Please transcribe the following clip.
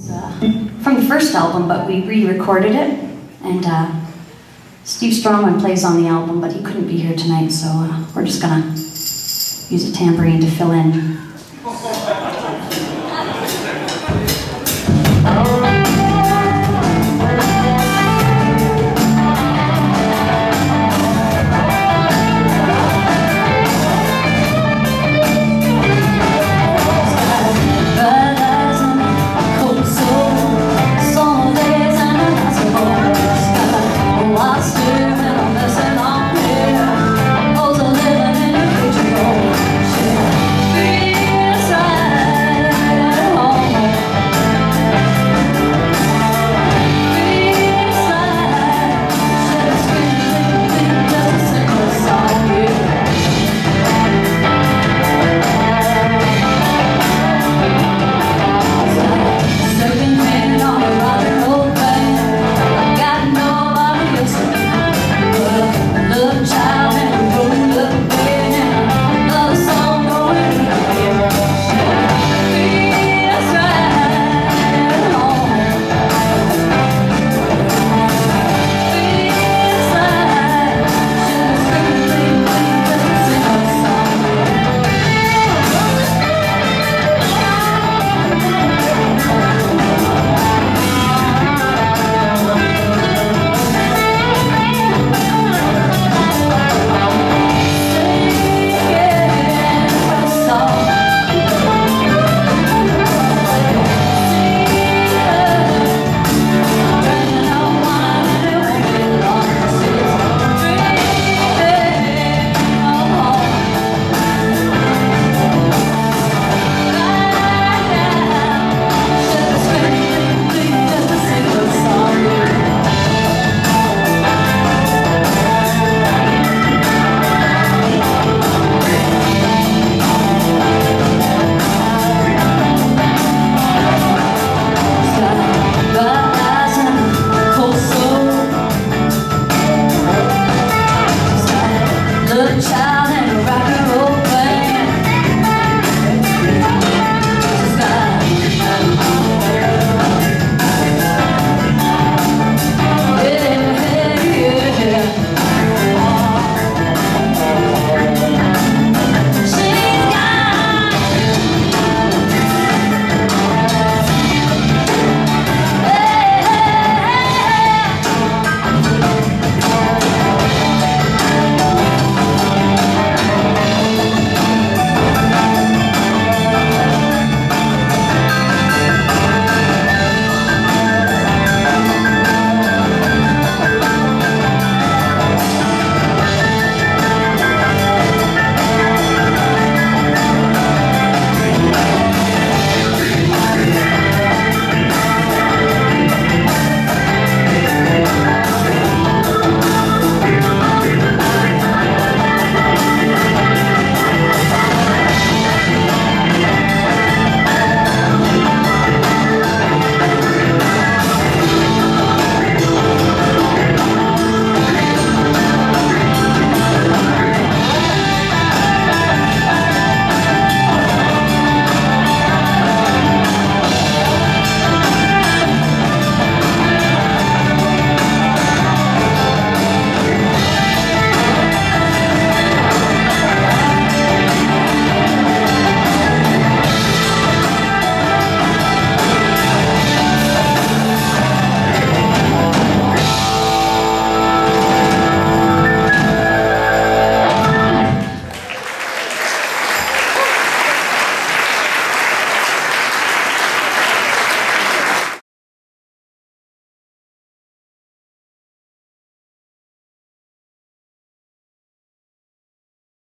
Uh, from the first album, but we re-recorded it, and uh, Steve Strongman plays on the album, but he couldn't be here tonight, so uh, we're just gonna use a tambourine to fill in.